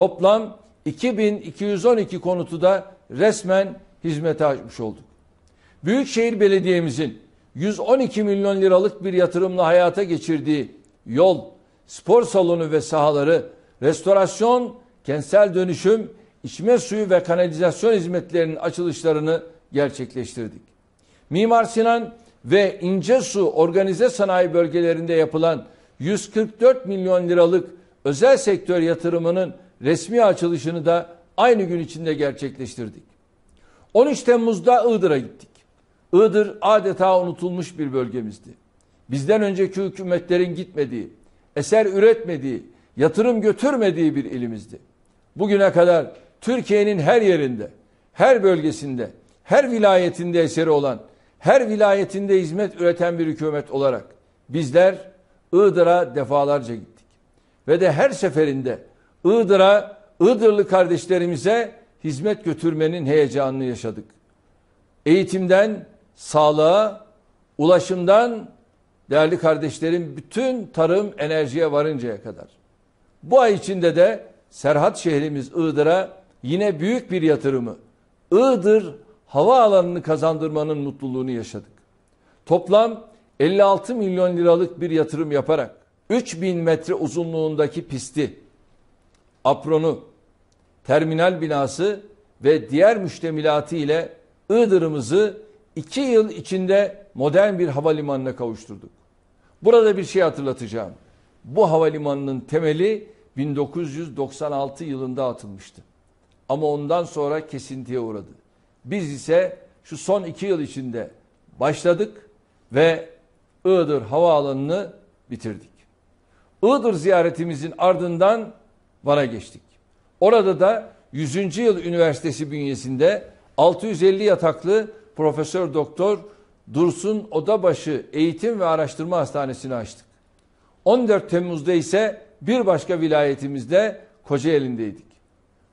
Toplam 2212 konutu da resmen hizmete açmış olduk. Büyükşehir Belediye'mizin 112 milyon liralık bir yatırımla hayata geçirdiği yol, spor salonu ve sahaları, restorasyon, kentsel dönüşüm, içme suyu ve kanalizasyon hizmetlerinin açılışlarını gerçekleştirdik. Mimar Sinan ve İncesu organize sanayi bölgelerinde yapılan 144 milyon liralık özel sektör yatırımının resmi açılışını da aynı gün içinde gerçekleştirdik. 13 Temmuz'da Iğdır'a gittik. Iğdır adeta unutulmuş bir bölgemizdi. Bizden önceki hükümetlerin gitmediği, eser üretmediği, yatırım götürmediği bir ilimizdi. Bugüne kadar Türkiye'nin her yerinde, her bölgesinde, her vilayetinde eseri olan, her vilayetinde hizmet üreten bir hükümet olarak bizler Iğdır'a defalarca gittik. Ve de her seferinde Iğdır'a, Iğdırlı kardeşlerimize hizmet götürmenin heyecanını yaşadık. Eğitimden, sağlığa, ulaşımdan değerli kardeşlerim bütün tarım enerjiye varıncaya kadar. Bu ay içinde de Serhat şehrimiz Iğdır'a yine büyük bir yatırımı Iğdır hava alanını kazandırmanın mutluluğunu yaşadık. Toplam 56 milyon liralık bir yatırım yaparak 3000 metre uzunluğundaki pisti, apronu, terminal binası ve diğer müştemilatı ile Iğdır'ımızı iki yıl içinde modern bir havalimanına kavuşturduk. Burada bir şey hatırlatacağım. Bu havalimanının temeli 1996 yılında atılmıştı. Ama ondan sonra kesintiye uğradı. Biz ise şu son iki yıl içinde başladık ve Iğdır havaalanını bitirdik. Iğdır ziyaretimizin ardından Van'a geçtik. Orada da 100. Yıl Üniversitesi bünyesinde 650 yataklı Profesör Doktor Dursun Odabaşı Eğitim ve Araştırma Hastanesi'ni açtık. 14 Temmuz'da ise bir başka vilayetimizde Kocaeli'ndeydik.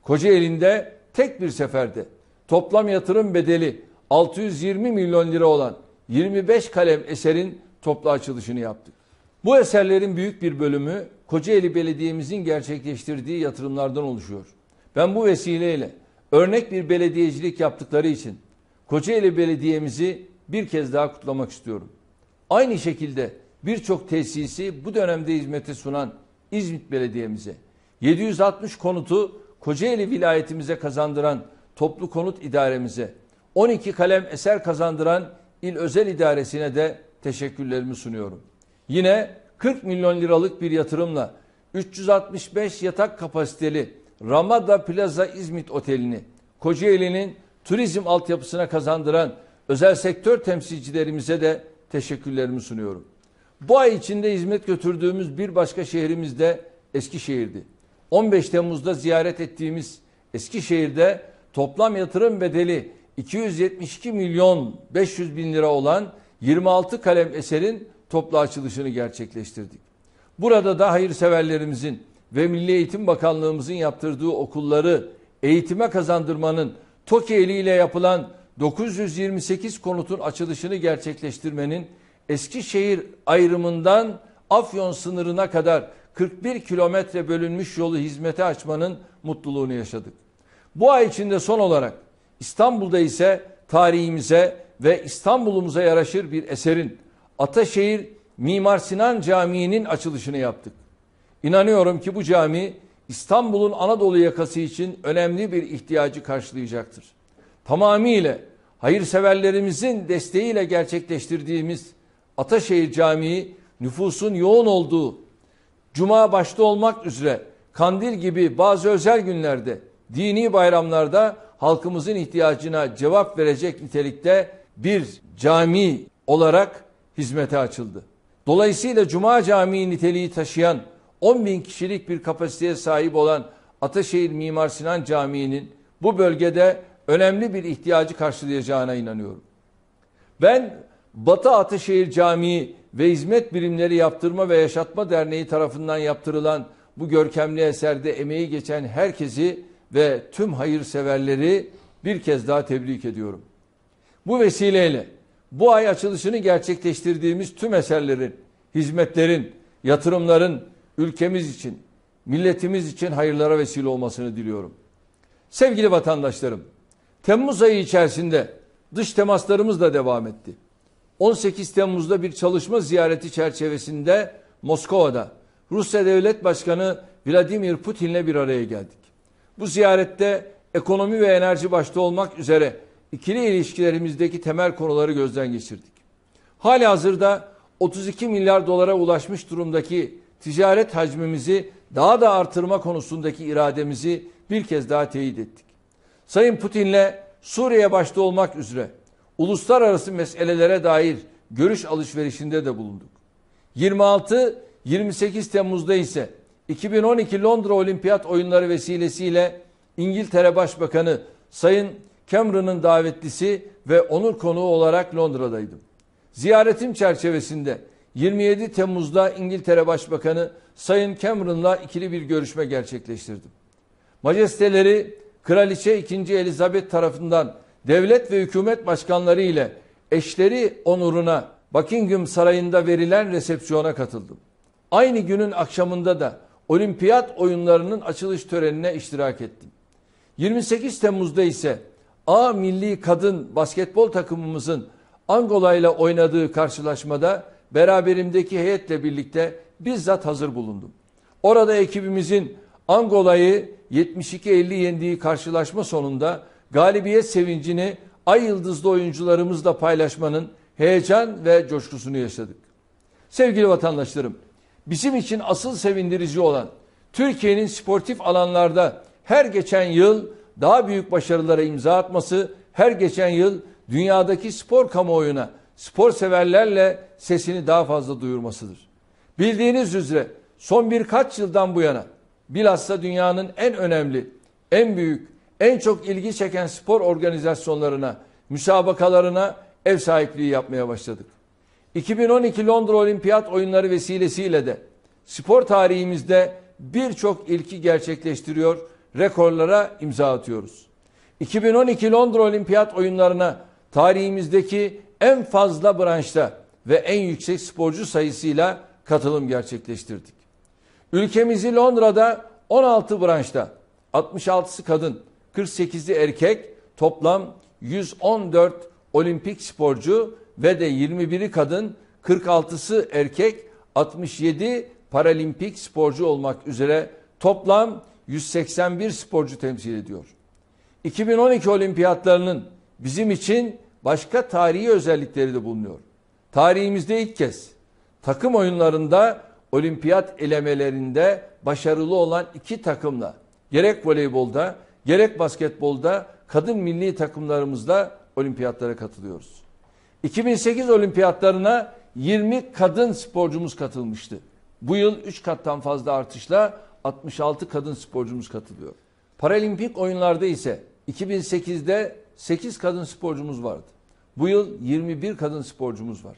Kocaeli'nde tek bir seferde toplam yatırım bedeli 620 milyon lira olan 25 kalem eserin toplu açılışını yaptık. Bu eserlerin büyük bir bölümü Kocaeli Belediye'mizin gerçekleştirdiği yatırımlardan oluşuyor. Ben bu vesileyle örnek bir belediyecilik yaptıkları için Kocaeli Belediye'mizi bir kez daha kutlamak istiyorum. Aynı şekilde birçok tesisi bu dönemde hizmete sunan İzmit Belediye'mize, 760 konutu Kocaeli vilayetimize kazandıran Toplu Konut İdaremize, 12 kalem eser kazandıran İl Özel İdaresine de teşekkürlerimi sunuyorum. Yine 40 milyon liralık bir yatırımla 365 yatak kapasiteli Ramada Plaza İzmit Oteli'ni Kocaeli'nin turizm altyapısına kazandıran özel sektör temsilcilerimize de teşekkürlerimi sunuyorum. Bu ay içinde hizmet götürdüğümüz bir başka şehrimiz de Eskişehir'di. 15 Temmuz'da ziyaret ettiğimiz Eskişehir'de toplam yatırım bedeli 272 milyon 500 bin lira olan 26 kalem eserin toplu açılışını gerçekleştirdik. Burada da hayırseverlerimizin ve Milli Eğitim Bakanlığımızın yaptırdığı okulları eğitime kazandırmanın TOKİ ile yapılan 928 konutun açılışını gerçekleştirmenin Eskişehir ayrımından Afyon sınırına kadar 41 kilometre bölünmüş yolu hizmete açmanın mutluluğunu yaşadık. Bu ay içinde son olarak İstanbul'da ise tarihimize ve İstanbul'umuza yaraşır bir eserin Ataşehir Mimar Sinan Camii'nin açılışını yaptık. İnanıyorum ki bu cami İstanbul'un Anadolu yakası için önemli bir ihtiyacı karşılayacaktır. Tamamıyla hayırseverlerimizin desteğiyle gerçekleştirdiğimiz Ataşehir Camii nüfusun yoğun olduğu Cuma başta olmak üzere kandil gibi bazı özel günlerde dini bayramlarda halkımızın ihtiyacına cevap verecek nitelikte bir cami olarak hizmete açıldı. Dolayısıyla Cuma Camii niteliği taşıyan 10 bin kişilik bir kapasiteye sahip olan Ataşehir Mimar Sinan Camii'nin bu bölgede önemli bir ihtiyacı karşılayacağına inanıyorum. Ben Batı Ataşehir Camii ve Hizmet Birimleri Yaptırma ve Yaşatma Derneği tarafından yaptırılan bu görkemli eserde emeği geçen herkesi ve tüm hayırseverleri bir kez daha tebrik ediyorum. Bu vesileyle bu ay açılışını gerçekleştirdiğimiz tüm eserlerin, hizmetlerin, yatırımların ülkemiz için, milletimiz için hayırlara vesile olmasını diliyorum. Sevgili vatandaşlarım, Temmuz ayı içerisinde dış temaslarımız da devam etti. 18 Temmuz'da bir çalışma ziyareti çerçevesinde Moskova'da Rusya Devlet Başkanı Vladimir Putin'le bir araya geldik. Bu ziyarette ekonomi ve enerji başta olmak üzere ikili ilişkilerimizdeki temel konuları gözden geçirdik. Hali hazırda 32 milyar dolara ulaşmış durumdaki ticaret hacmimizi daha da artırma konusundaki irademizi bir kez daha teyit ettik. Sayın Putin'le Suriye başta olmak üzere uluslararası meselelere dair görüş alışverişinde de bulunduk. 26-28 Temmuz'da ise 2012 Londra Olimpiyat Oyunları vesilesiyle İngiltere Başbakanı Sayın Cameron'ın davetlisi ve onur konuğu olarak Londra'daydım. Ziyaretim çerçevesinde 27 Temmuz'da İngiltere Başbakanı Sayın Cameron'la ikili bir görüşme gerçekleştirdim. Majesteleri Kraliçe 2. Elizabeth tarafından devlet ve hükümet başkanları ile eşleri onuruna Buckingham Sarayı'nda verilen resepsiyona katıldım. Aynı günün akşamında da olimpiyat oyunlarının açılış törenine iştirak ettim. 28 Temmuz'da ise A milli kadın basketbol takımımızın Angola ile oynadığı karşılaşmada beraberimdeki heyetle birlikte bizzat hazır bulundum. Orada ekibimizin Angola'yı 72-50 yendiği karşılaşma sonunda galibiyet sevincini ay yıldızlı oyuncularımızla paylaşmanın heyecan ve coşkusunu yaşadık. Sevgili vatandaşlarım, bizim için asıl sevindirici olan Türkiye'nin sportif alanlarda her geçen yıl daha büyük başarılara imza atması, her geçen yıl dünyadaki spor kamuoyuna, spor severlerle sesini daha fazla duyurmasıdır. Bildiğiniz üzere son birkaç yıldan bu yana bilhassa dünyanın en önemli, en büyük, en çok ilgi çeken spor organizasyonlarına, müsabakalarına ev sahipliği yapmaya başladık. 2012 Londra Olimpiyat Oyunları vesilesiyle de spor tarihimizde birçok ilki gerçekleştiriyor, rekorlara imza atıyoruz. 2012 Londra Olimpiyat Oyunlarına tarihimizdeki en fazla branşta ve en yüksek sporcu sayısıyla katılım gerçekleştirdik. Ülkemizi Londra'da 16 branşta 66'sı kadın, 48'i erkek toplam 114 olimpik sporcu ve de 21'i kadın, 46'sı erkek, 67 paralimpik sporcu olmak üzere toplam 181 sporcu temsil ediyor. 2012 olimpiyatlarının bizim için başka tarihi özellikleri de bulunuyor. Tarihimizde ilk kez takım oyunlarında olimpiyat elemelerinde başarılı olan iki takımla gerek voleybolda gerek basketbolda kadın milli takımlarımızla olimpiyatlara katılıyoruz. 2008 olimpiyatlarına 20 kadın sporcumuz katılmıştı. Bu yıl 3 kattan fazla artışla 66 kadın sporcumuz katılıyor. Paralimpik oyunlarda ise 2008'de 8 kadın sporcumuz vardı. Bu yıl 21 kadın sporcumuz var.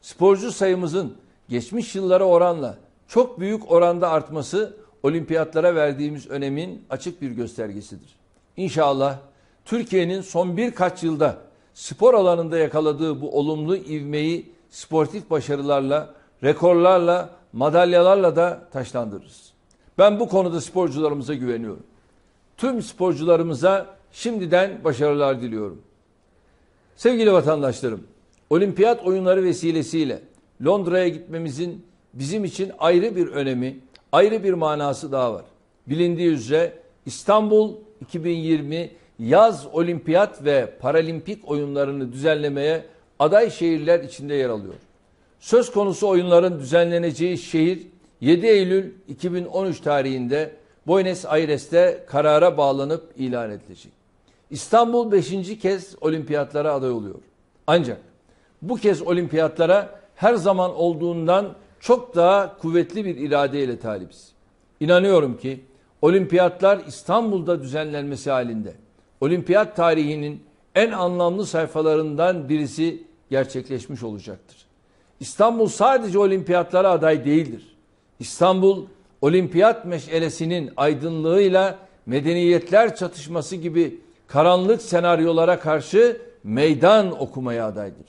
Sporcu sayımızın geçmiş yıllara oranla çok büyük oranda artması olimpiyatlara verdiğimiz önemin açık bir göstergesidir. İnşallah Türkiye'nin son birkaç yılda spor alanında yakaladığı bu olumlu ivmeyi sportif başarılarla, rekorlarla, madalyalarla da taşlandırırız. Ben bu konuda sporcularımıza güveniyorum. Tüm sporcularımıza şimdiden başarılar diliyorum. Sevgili vatandaşlarım, olimpiyat oyunları vesilesiyle Londra'ya gitmemizin bizim için ayrı bir önemi, ayrı bir manası daha var. Bilindiği üzere İstanbul 2020 yaz olimpiyat ve paralimpik oyunlarını düzenlemeye aday şehirler içinde yer alıyor. Söz konusu oyunların düzenleneceği şehir 7 Eylül 2013 tarihinde Buenos Aires'te karara bağlanıp ilan edilecek. İstanbul 5. kez olimpiyatlara aday oluyor. Ancak bu kez olimpiyatlara her zaman olduğundan çok daha kuvvetli bir iradeyle talibiz. İnanıyorum ki olimpiyatlar İstanbul'da düzenlenmesi halinde olimpiyat tarihinin en anlamlı sayfalarından birisi gerçekleşmiş olacaktır. İstanbul sadece olimpiyatlara aday değildir. İstanbul olimpiyat meşelesinin aydınlığıyla medeniyetler çatışması gibi karanlık senaryolara karşı meydan okumaya adaydır.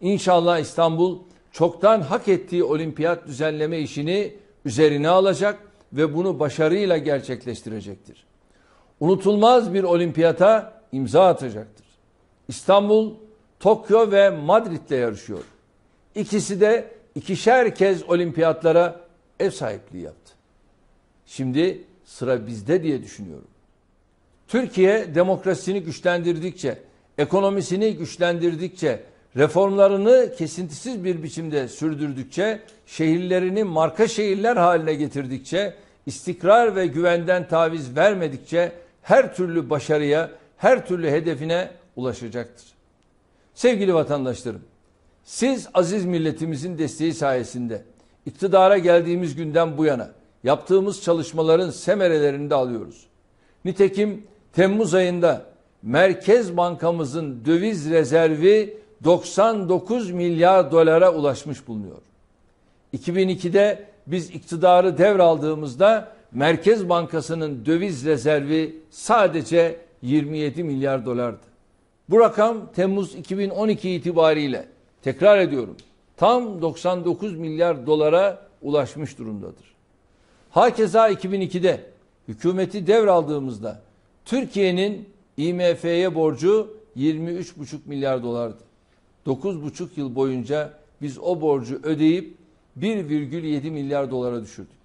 İnşallah İstanbul çoktan hak ettiği olimpiyat düzenleme işini üzerine alacak ve bunu başarıyla gerçekleştirecektir. Unutulmaz bir olimpiyata imza atacaktır. İstanbul, Tokyo ve Madrid'le yarışıyor. İkisi de ikişer kez olimpiyatlara ev sahipliği yaptı. Şimdi sıra bizde diye düşünüyorum. Türkiye demokrasisini güçlendirdikçe, ekonomisini güçlendirdikçe, reformlarını kesintisiz bir biçimde sürdürdükçe, şehirlerini marka şehirler haline getirdikçe, istikrar ve güvenden taviz vermedikçe her türlü başarıya, her türlü hedefine ulaşacaktır. Sevgili vatandaşlarım, siz aziz milletimizin desteği sayesinde iktidara geldiğimiz günden bu yana yaptığımız çalışmaların semerelerini de alıyoruz. Nitekim Temmuz ayında Merkez Bankamızın döviz rezervi 99 milyar dolara ulaşmış bulunuyor. 2002'de biz iktidarı devraldığımızda Merkez Bankası'nın döviz rezervi sadece 27 milyar dolardı. Bu rakam Temmuz 2012 itibariyle tekrar ediyorum tam 99 milyar dolara ulaşmış durumdadır. Hakeza 2002'de hükümeti devraldığımızda Türkiye'nin IMF'ye borcu 23,5 milyar dolardı. 9,5 yıl boyunca biz o borcu ödeyip 1,7 milyar dolara düşürdük.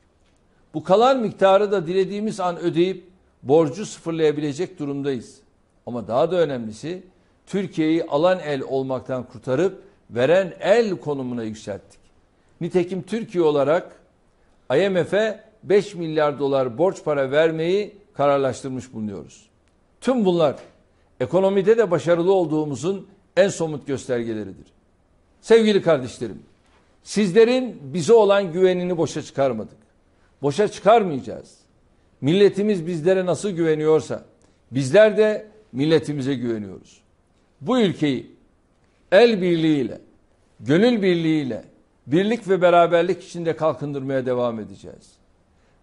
Bu kalan miktarı da dilediğimiz an ödeyip borcu sıfırlayabilecek durumdayız. Ama daha da önemlisi Türkiye'yi alan el olmaktan kurtarıp veren el konumuna yükselttik. Nitekim Türkiye olarak IMF'e 5 milyar dolar borç para vermeyi kararlaştırmış bulunuyoruz. Tüm bunlar ekonomide de başarılı olduğumuzun en somut göstergeleridir. Sevgili kardeşlerim, sizlerin bize olan güvenini boşa çıkarmadık. Boşa çıkarmayacağız. Milletimiz bizlere nasıl güveniyorsa bizler de milletimize güveniyoruz. Bu ülkeyi el birliğiyle, gönül birliğiyle, birlik ve beraberlik içinde kalkındırmaya devam edeceğiz.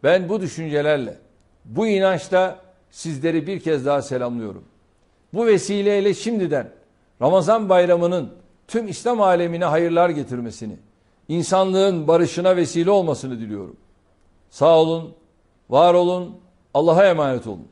Ben bu düşüncelerle, bu inançla sizleri bir kez daha selamlıyorum. Bu vesileyle şimdiden Ramazan bayramının tüm İslam alemine hayırlar getirmesini, insanlığın barışına vesile olmasını diliyorum. Sağ olun, var olun, Allah'a emanet olun.